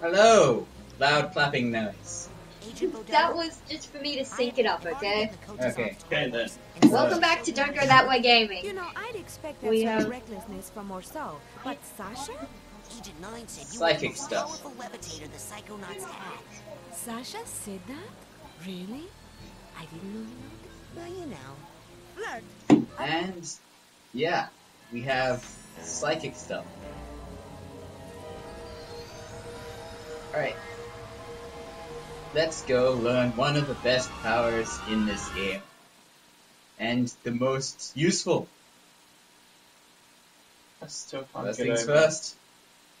Hello! Loud clapping noise. That was just for me to sync it up, okay? Okay. Okay then. Welcome back to Don't That Way Gaming. You Gaming. know, I'd expect that We sort have- of recklessness from Orso, but Sasha? Agent Nein said you Psychic were the stuff. powerful levitator the Psychonauts had. Sasha said that? Really? I didn't know you Well, you know. And yeah, we have psychic stuff. Alright. Let's go learn one of the best powers in this game. And the most useful. I still can't First things over. first.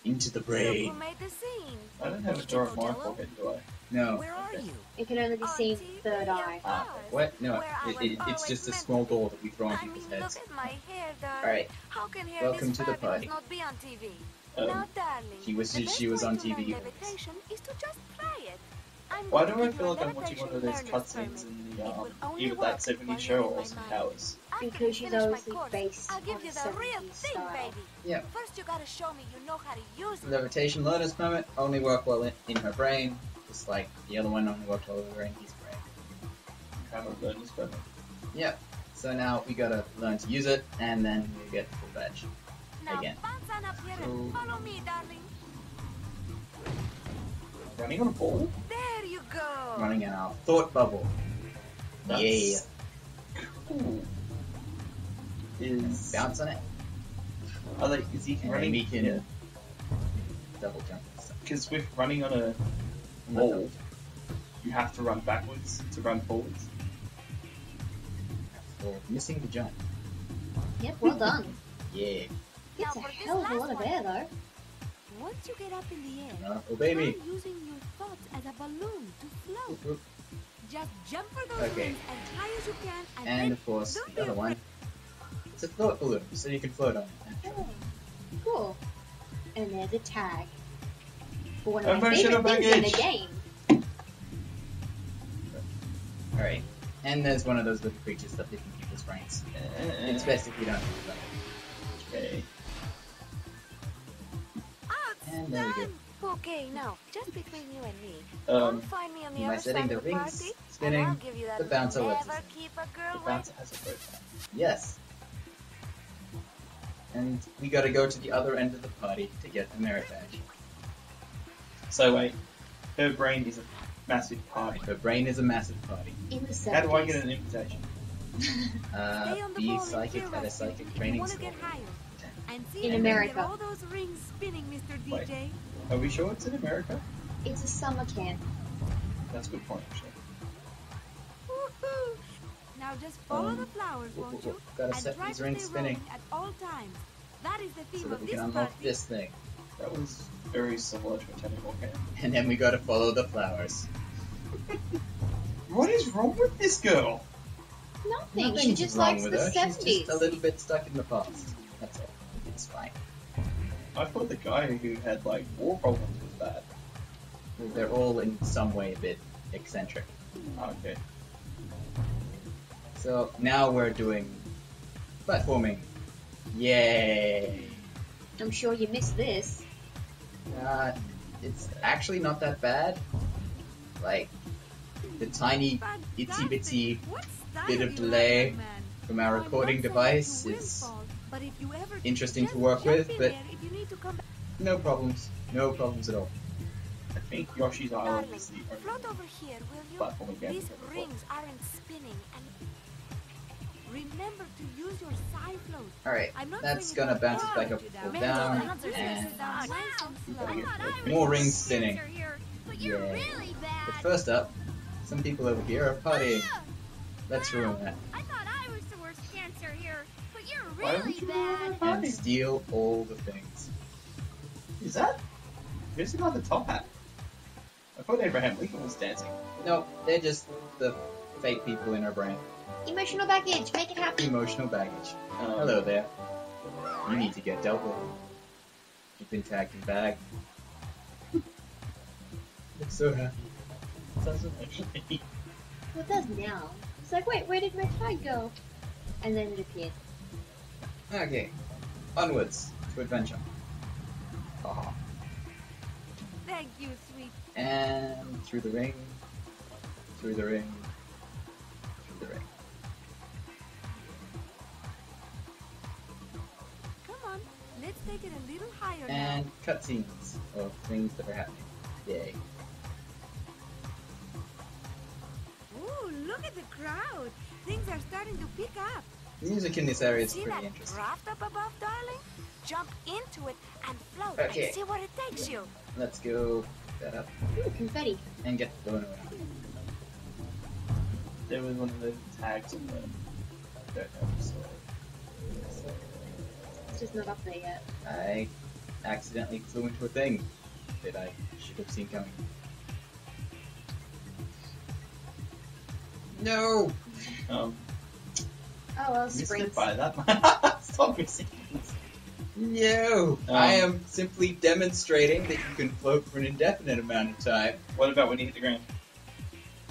Into the Look brain. the. I don't have a door in my pocket, do I? No. Where are you? It can only be seen third eye. Ah, what? No, it, it, it's just a small door that we throw on I mean, people's heads. at my hair, darling. Alright, How can hair welcome this to the fabulous party. Not be? Um, now, darling, she was- she was on TV. Levitation is to just try it. I'm Why do I feel like I'm watching one of those learner's cutscenes in the It um, will either that 70s show you're or in Austin. Powers? Because she's finish obviously based I'll give on you the real 70s thing, style. baby. Yep. First, you gotta show me you know how to use it. Levitation learner's permit only work well in, in her brain, just like the other one only worked well over in his brain. Haven't learned this permit. Yep. So now we gotta learn to use it, and then we get the full badge. Now, Again. bounce on up here and So- follow me, darling. Running on a ball? There you go. Running in our thought bubble. Yeah. Cool. Is Bounce on it, are they, is he and then running? we can uh, double jump and stuff. Because with running on a ball, you have to run backwards to run forwards. Or missing the jump. Yep, well done. Yeah. It's a hell of a lot of air, though. Once you get up in the air, Uh, oh baby. try using your thoughts as a balloon to float. Whoop, whoop. Just jump for those Okay. wings as high as you can, and, And then of course, don't the other be one. It's a float balloon, so you can float on it. Oh, cool. And there's a tag. For one of my emotional favorite things in the game. Alright. And there's one of those little creatures that live in people's brains. It's best if you don't do that. There we go. Okay, now just between you and me, Um, don't find me on the by other setting side the of the rings party, spinning, I'll give you that the bouncer lets never us keep a the girl bouncer has a profile. Yes. And we gotta go to the other end of the party to get the merit badge. So wait, her brain is a massive party. Her brain is a massive party. In the 70s. How do I get an invitation? Uh, Stay on the be psychic at a psychic training you want to school. Get higher. And see In if you can America. All those rings spinning, Mr. Wait. Are we sure it's in America? It's a summer camp. That's a good point, actually. Now just follow Um, the flowers, whoop, won't whoop, you? Gotta and set try these to rings stay spinning at all times. That is the theme so that of we this can unlock party. this thing. That was very similar to a technical game. And then we gotta follow the flowers. What is wrong with this girl? Nothing. she just likes the her. 70s. She's just a little bit stuck in the past. That's all. It's fine. I thought the guy who had like war problems was bad. They're all in some way a bit eccentric. Okay. So now we're doing platforming. Yay! I'm sure you missed this. Uh, it's actually not that bad. Like, the tiny itsy bitsy bit of delay from our recording not device is windfall, but if you ever interesting to work with, but there if you need to come back. no problems. No problems at all. I think Yoshi's Island Darling, is the float only over here, will you? platforming game These I've rings aren't spinning, and remember to use your side float. Alright, I'm not that's gonna bounce us hard back up to and down, and just down nice and slow. we I gotta thought get I more rings spinning. dancer Here, but you're Yay. really bad. But first up, some people over here are partying. Oh, Let's ruin that. Really would you bad. ruin And steal all the things. Is that? Who's the guy with the top hat? I thought Abraham Lincoln was dancing. No, they're just the fake people in our brain. Emotional baggage. Make it happen. Emotional baggage. Um, Hello there. You need to get dealt with. You've been tagged and bagged. Look so happy. Doesn't actually. Well, it does now. It's like, wait, where did my tag go? And then it appeared. Okay. Onwards to adventure. Haha. Thank you, sweet. And through the ring. Through the ring. Through the ring. Come on, let's take it a little higher And cutscenes of things that are happening. Yay. Ooh, look at the crowd. Things are starting to pick up. The music in this area is See pretty that interesting. raft up above, darling? Jump into it and float Okay. and see where it takes you. Let's go that up Ooh, confetti. and get going around. There was one of the tags in the. I don't know. So, It's just not up there yet. I accidentally flew into a thing that I should have seen coming. No! um, Oh well, missed springs. by that. Stop missing. things. No! Um, I am simply demonstrating that you can float for an indefinite amount of time. What about when you hit the ground?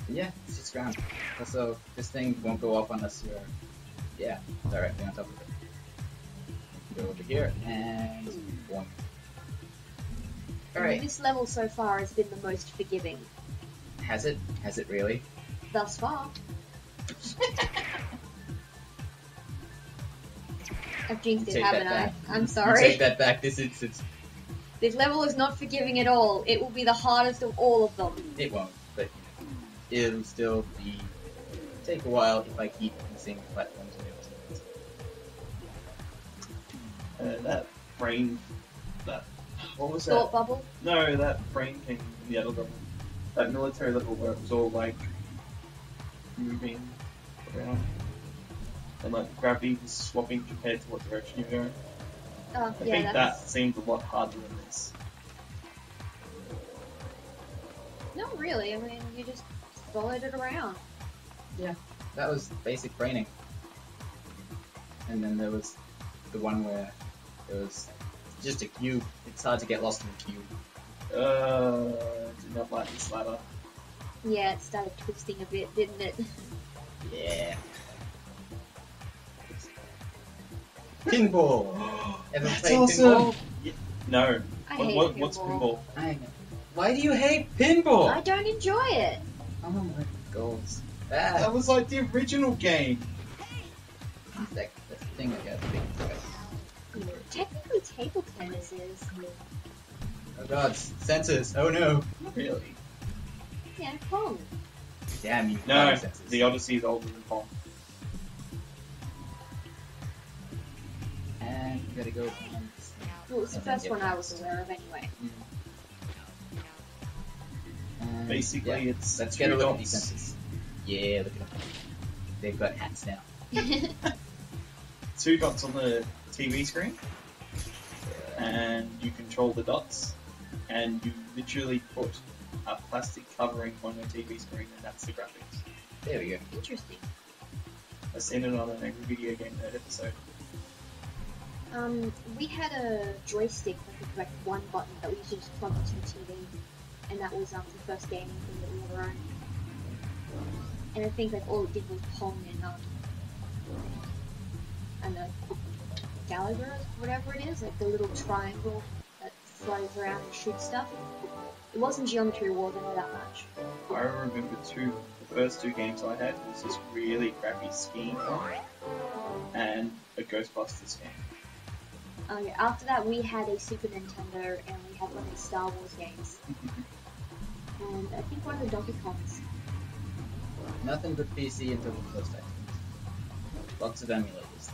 Yeah, it's just ground. Also, this thing won't go up unless you're, yeah, directly on top of it. Go over here and boing. I mean, Alright, This level so far has been the most forgiving has it? Has it really? thus far. I've jinxed it, haven't that I? back. I'm You sorry. Take that back this instant. This level is not forgiving at all. It will be the hardest of all of them. It won't, but it'll still be take a while if I keep using platforms and Uh, that brain. That. What was that? Thought bubble. No, that brain thing in the other level. That military level where it was all like moving around. And like gravity was swapping compared to what direction you're going. Oh, I yeah, think that's... that seemed a lot harder than this. No, really. I mean, you just followed it around. Yeah, that was basic braining. And then there was the one where it was just a cube. It's hard to get lost in a cube. Uh, did not like this ladder. Yeah, it started twisting a bit, didn't it? Yeah. Pinball! Ever That's played awesome! pinball? Yeah, no. I What, hate what, pinball. what's pinball? I know. Why do you hate pinball? I don't enjoy it. Oh my goals. That That, was like the original game. that, that's the thing I got big about. Technically, table tennis is. Oh god, sensors. Oh no. Not really. Yeah, Pong. Damn you. No, the Odyssey is older than Pong. Gotta go on. Well, it was the first one I was aware of anyway. And, Basically, yeah, it's let's get a look at these dots. sensors. Yeah, look at them. They've got hats now. Two dots on the TV screen, and you control the dots, and you literally put a plastic covering on your TV screen, and that's the graphics. There we go. Interesting. I've seen it on an angry video game nerd episode. Um, we had a joystick that could like one button that we used to just plug into the TV, and that was um, the first gaming thing that we ever owned. And I think like all it did was Pong and um, and the Galaga, whatever it is, like the little triangle that flies around and shoots stuff. It wasn't Geometry Wars, I that much. I remember two, the first two games I had was this really crappy skiing one, and a Ghostbusters game. Um, yeah, after that, we had a Super Nintendo and we had one of the Star Wars games. And I think one of the Donkey Kongs. Nothing but PC until the first. Lots of emulators though.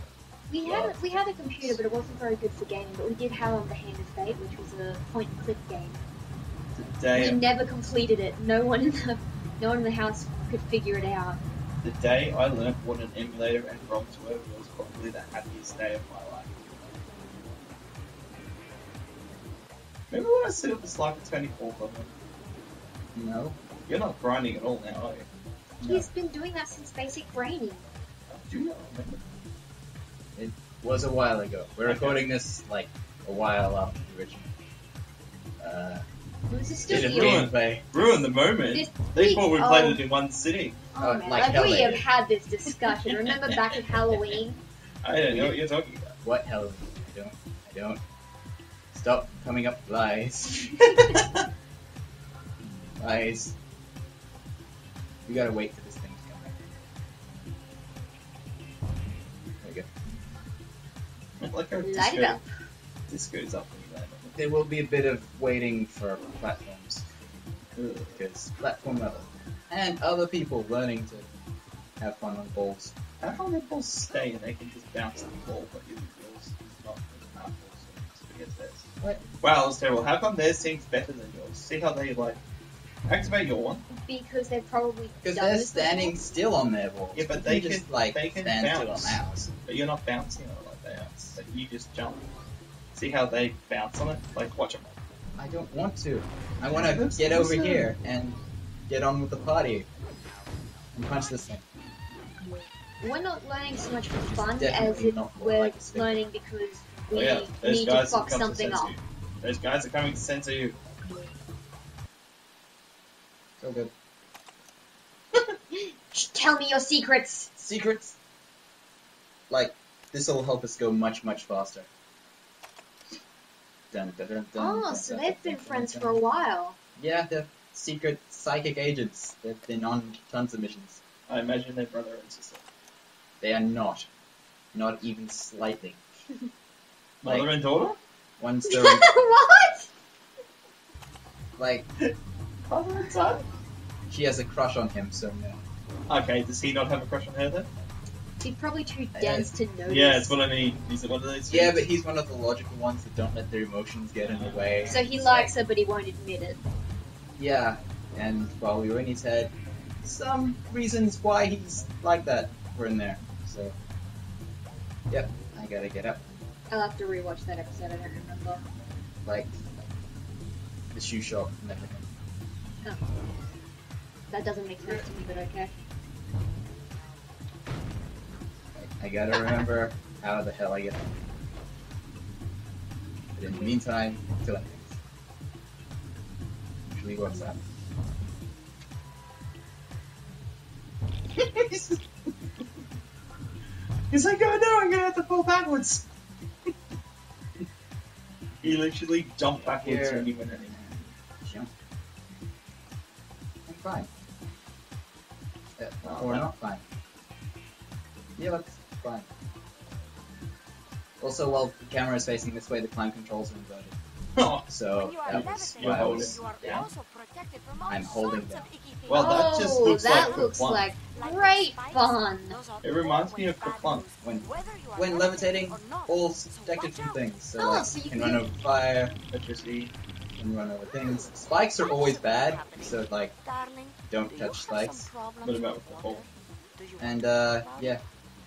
We had a, we had a computer, but it wasn't very good for gaming. But we did have the Hand of Fate, which was a point and click game. The We never completed it. No one in the no one in the house could figure it out. the day I learned what an emulator and ROMs were was probably the happiest day of my life. Remember when I set up the Slifer 24 button? No. You're not grinding at all now, are you? No. He's been doing that since basic braining. I do not remember. It was a while ago. We're Okay. recording this like a while after the original. Uh, This is still Did it the ruin? Ruin the moment. This They week- thought we oh, played it in one sitting. Oh, Oh, man, like like, we have had this discussion. Remember back at Halloween? I don't know what you're talking about. What Halloween? I don't. I don't. Stop coming up lies. lies. Guys, we gotta wait for this thing to come back. There we go. like our Light it disco, up. disco's up when you land There will be a bit of waiting for platforms on it. Ugh. because platform level and other people learning to have fun on balls. How come the balls stay and they can just bounce the ball, but yours yours is not not balls against theirs? What? Wow, that's terrible. How come theirs seems better than yours? See how they like activate your one? Because they're probably Because done they're this standing before. still on their balls. Yeah, but We they just can- like they can stand still on bounce. ours. But you're not bouncing on it like they are. Like you just jump. See how they bounce on it? Like watch them. I don't want to. I want to That's get over awesome. here and get on with the party and punch this thing. We're not learning so much for fun as if we're like learning because we Oh yeah, those need to guys have fuck come to something censor up. you. Those guys are coming to censor you. So good. Tell me your secrets. Secrets? Like, this will help us go much, much faster. Dun, dun, dun, dun, Oh, dun, so dun, they've dun, been dun, friends dun. for a while. Yeah, they're secret psychic agents. They've been on tons of missions. I imagine they're brother and sister. They are not. Not even slightly. Mother Like- and daughter? One's the, what? like, Father and son? she has a crush on him, so no. Okay, does he not have a crush on her then? He's probably too dense to notice. Yeah, that's what I mean. Is it one of those Yeah, things? but he's one of the logical ones that don't let their emotions get in the mm. way. So he It's likes her, but he won't admit it. Yeah, and while we were in his head, some reasons why he's like that were in there. So, yep, I gotta get up. I'll have to rewatch that episode. I don't remember. Like, the shoe shop and everything. Oh. That doesn't make sense to me, but okay. I, I gotta remember how the hell I get home. But in the meantime, killing things. Usually WhatsApp. He's like, oh no, I'm gonna have to fall backwards. He literally jumped backwards when he went in. Jump. I'm fine. Uh, Oh, or no. not fine. Yeah, that's fine. Also, while the camera is facing this way, the climb controls are inverted. Oh, So When you are that was why I holding. was you are down. also protected from all I'm holding sorts them. of icky things. Well, that just oh, looks that like looks fun. like Like great fun. It reminds me of bad Kerplunk. When- whether you are When levitating, all So protected from things. So, Oh, like, so you can can- run over fire, electricity, can run over things. Spikes are always bad, so like don't touch spikes. What about with with the water? ball? Do you And uh, yeah.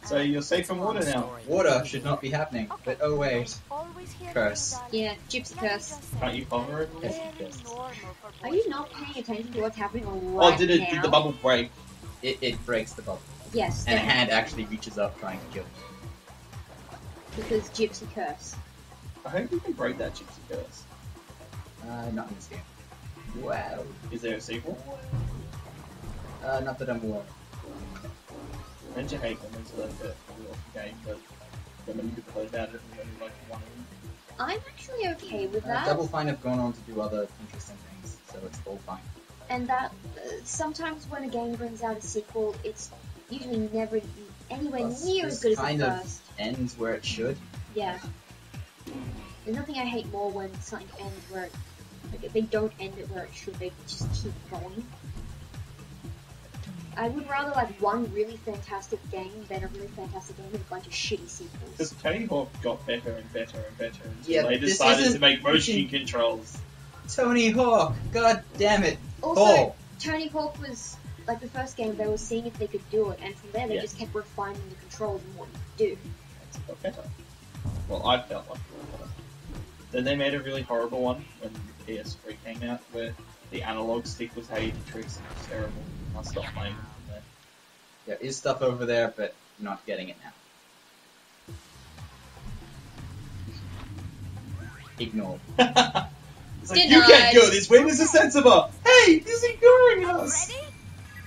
So you're safe from water now. water should not be happening. But oh wait, I'm always here Curse. Yeah, gypsy curse. Can't you hover over Yes, it? very yes. Are you not paying attention to what's happening right Oh, did it? now? Did the bubble break? it, it breaks the bubble, Yes, and a hand actually reaches up trying to kill it. because gypsy curse. I hope you can break that gypsy curse. Uh, not in this game. Wow. Is there a sequel? Uh, not that I'm aware. of. Don't you hate when there's like a real game but when many people play about it and only like one? I'm actually okay with Uh, that. Double Fine have gone on to do other interesting things, so it's all fine. and that uh, sometimes when a game brings out a sequel, it's usually never anywhere Plus, near as good as the first. kind of- Ends where it should. Yeah. There's nothing I hate more when something ends where it, like if they don't end it where it should, they just keep going. I would rather like one really fantastic game than a really fantastic game with a bunch of shitty sequels. Because Tony Hawk got better and better and better until Yeah, they decided to isn't- make motion controls. Tony Hawk! God damn it! Also, Paul! Tony Hawk was like the first game. They were seeing if they could do it, and from there they Yeah. just kept refining the controls and what you do. It's got better. Well, I felt like it got better. Then they made a really horrible one when the PS3 came out where the analog stick was how you did tricks and it was terrible. I stopped playing it There is stuff over there, but not getting it now. Ignore. there. It's like, you can't go this way, Mr. Sensible! Hey, he's ignoring us! Ready?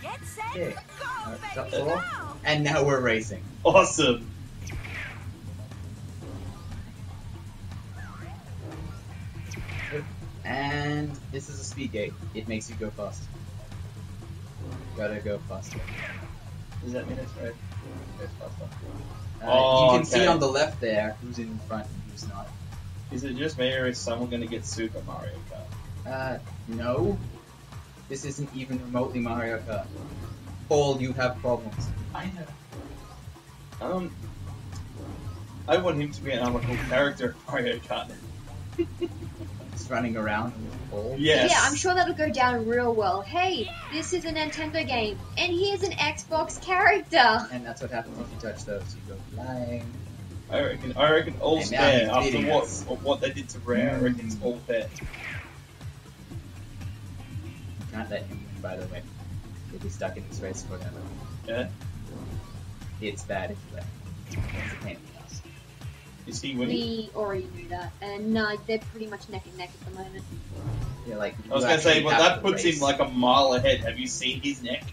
Get set, Okay. go, baby, go! And now we're racing. Awesome! And this is a speed gate. It makes you go fast. Gotta go faster. Does that mean it's red? It's faster. Uh, Oh, you can see on the left there who's in front and who's not. Is it just me or is someone going to get Super Mario Kart? Uh, no. This isn't even remotely Mario Kart. Paul, you have problems. I know. Um, I want him to be an unlockable character in Mario Kart. Just running around with Paul. Yes. Yeah, I'm sure that'll go down real well. Hey, this is a Nintendo game, and here's an Xbox character. And that's what happens if you touch those. You go flying. I reckon. I reckon all's Hey, now fair he's after beating what us. what they did to Rare. I reckon it's all fair. You can't let him win, by the way. He'll be stuck in this race forever. Yeah. It's bad if you let him. It's a pain in the ass. Is he winning? We already knew that, and uh, they're pretty much neck and neck at the moment. Yeah, like, I was gonna say, but that to puts race. him like a mile ahead. Have you seen his neck?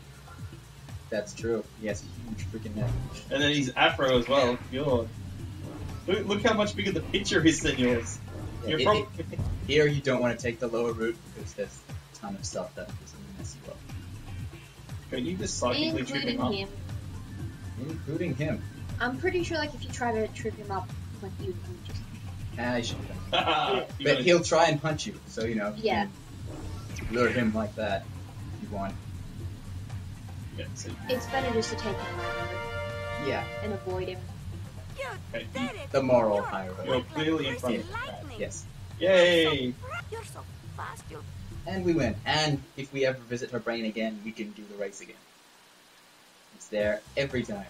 That's true. He has a huge freaking neck. And then he's afro as well. God. Look, look how much bigger the picture is than yours. Yeah, You're it- prob- it- here you don't want to take the lower route because there's a ton of stuff that is going to mess you up. Can you just psychically trip Including him up? him. Including him. I'm pretty sure, like, if you try to trip him up, like, you can just. I should have. You But he'll try and punch you, so you know. Yeah. can Lure him like that if you want. yeah, so- It's better just to take him out Yeah, and avoid him. Okay. did the moral You're high road. You're clearly in front of me. Yes. Yay! You're so fast. You're And we win. And if we ever visit her brain again, we can do the race again. It's there every time.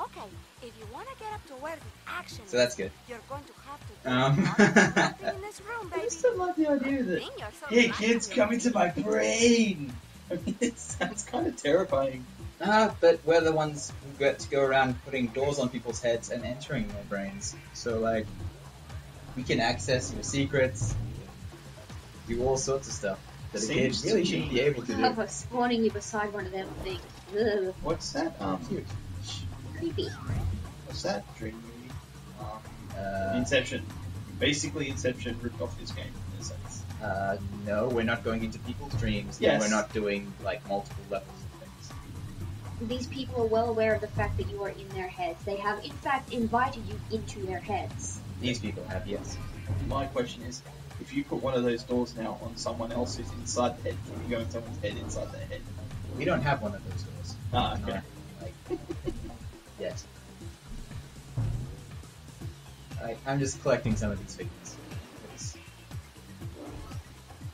Okay. If you want to get up to where the action So that's good. you're going to have to Um, in this room, I baby. still like the idea that, Think you're so hey kids, come into my brain! I mean, it sounds kind of terrifying. Ah, but we're the ones who get to go around putting doors on people's heads and entering their brains. So, like, we can access your secrets, do all sorts of stuff that a kid Seems to really shouldn't be able to How do. about spawning you beside one of them things? What's that? Um, Cute. Creepy. what's that dream movie? Um, Uh, Inception. Basically, Inception ripped off this game in a sense. uh, no, we're not going into people's dreams. Yes. We're not doing, like, multiple levels of things. These people are well aware of the fact that you are in their heads. They have, in fact, invited you into their heads. These people have, yes. My question is, if you put one of those doors now on someone else who's inside the head, can you go in someone's head inside their head? We don't have one of those doors. Ah, okay. Not, like, I, I'm just collecting some of these figures. Because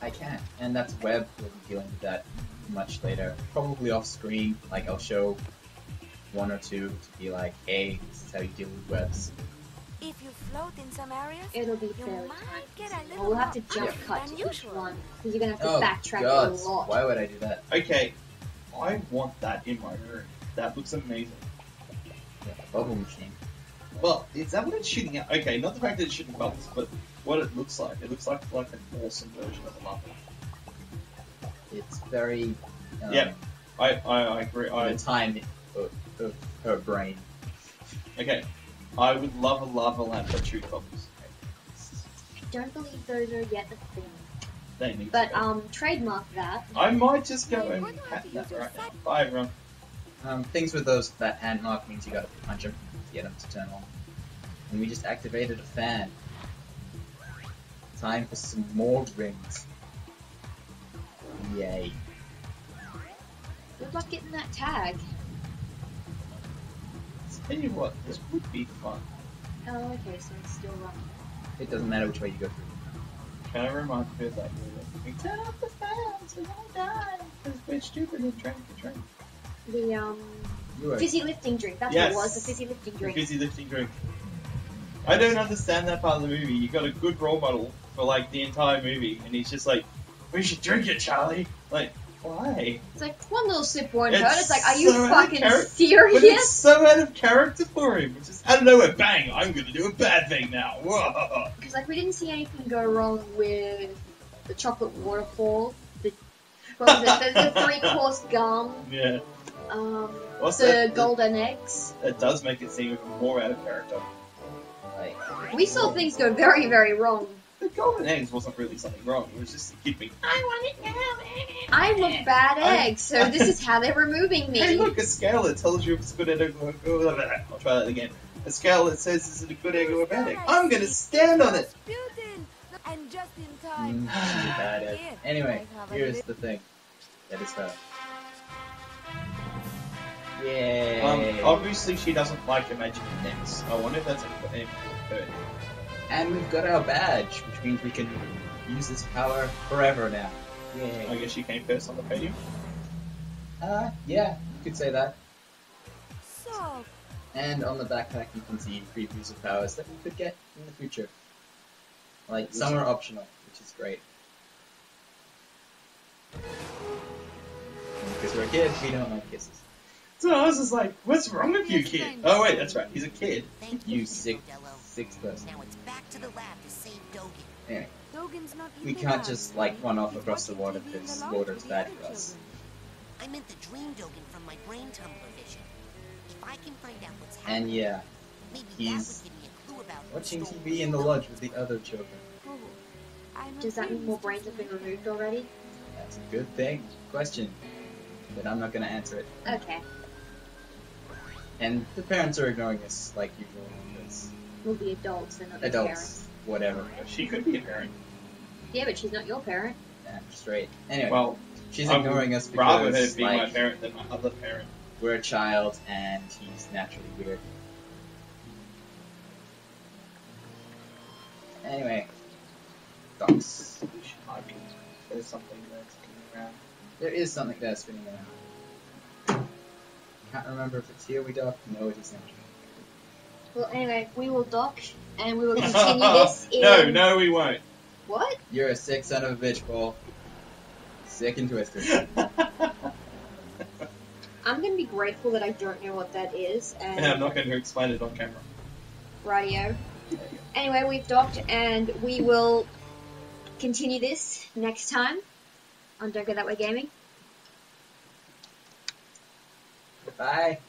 I can. And that's web. We'll be dealing with that much later. Probably off screen. Like, I'll show one or two to be like, hey, this is how you deal with webs. If you float in some areas, It'll be you fairly might get a Well, little we'll have to more jump traffic cut to each one because you're gonna have to Oh, backtrack God. a lot. Why would I do that? Okay, I want that in my room. That looks amazing. Yeah, bubble machine. Well, is that what it's shooting out? Okay, not the fact that it's shooting bubbles, but what it looks like. It looks like like an awesome version of a Muppet. It's very. Um, Yeah. I, I, I agree. I, the time of, of her brain. okay, I would love a lava lamp that shoots bubbles. I don't believe those are yet a thing. They need But to um, trademark that. I might just go and going to have patent that right now. Bye, everyone. Um, things with those that hand mark means you gotta punch them to get them to turn on. And we just activated a fan. Time for some more rings. Yay. Good luck getting that tag. Tell you what, this would be fun. Oh, okay, so it's still running. It doesn't matter which way you go through. Kind of reminds me of that movie. We turn off the fans, we won't die, because we're stupid and drink the drink. The um, fizzy lifting drink. That's Yes. what it was. The fizzy lifting The drink. busy lifting drink. I don't understand that part of the movie. You got a good role model for like the entire movie, and he's just like, "We should drink it, Charlie." Like, why? It's like one little sip won't hurt. It's like, are you so fucking serious? But it's so out of character for him. It's just out of nowhere, bang! I'm going to do a bad thing now. Whoa. Because like we didn't see anything go wrong with the chocolate waterfall. The what was it? The, the three course gum. Yeah. Um, What's the that? golden eggs. That does make it seem even more out of character. like We saw things go very very wrong the golden eggs wasn't really something wrong. It was just a kid being, I want it now. I'm a bad I- egg, so this is how they're removing me. Hey, look, a scale that tells you if it's a good egg or a good egg. I'll try that again. A scale that says is it a good egg or a bad egg. I'm gonna stand on it. And just in time. Mm, bad egg. Anyway, I have a here's the thing. That is her. Yay! Um, obviously she doesn't like imagining eggs. I wonder if that's a good egg for her. And we've got our badge, which means we can use this power forever now. Yeah. I Yay! guess she came first on the podium. Uh, yeah, you could say that. So, And on the backpack, you can see previews of powers that we could get in the future. Like, some are optional, which is great. And Because we're kids, we don't like kisses. So I was just like, what's wrong with you, kid? Oh wait, that's right, he's a kid. Thank You Mr. sick, person. Now it's back to the lab to save Dogen. Anyway, not we can't us. just, like, run off across the water because the lounge water's with the bad for us. I meant the dream Dogen from my brain tumbler vision. If I can find out what's And yeah, maybe he's that would give me a clue about what watching TV in the lodge with the other children. Oh, Does that mean more Mr. brains have been removed already? That's a good thing. Question. But I'm not gonna answer it. Okay. And the parents are ignoring us like usual because We'll be adults, they're not your adults, whatever. She could be a parent. Yeah, but she's not your parent. Yeah, straight. Anyway, Well, she's I would ignoring us rather her because be my like parent than my other parent. we're a child and he's naturally weird. Anyway, docs. Which might be there's something that's coming around. There is something there spinning around. Can't remember if it's here we dock. No, it is not. Well, anyway, we will dock and we will continue this in. no, no, we won't. What? You're a sick son of a bitch, Paul. Sick and twisted. I'm gonna be grateful that I don't know what that is, and and I'm not going to explain it on camera. radio. Anyway, we've docked and we will continue this next time on Don't Go That Way Gaming. Bye.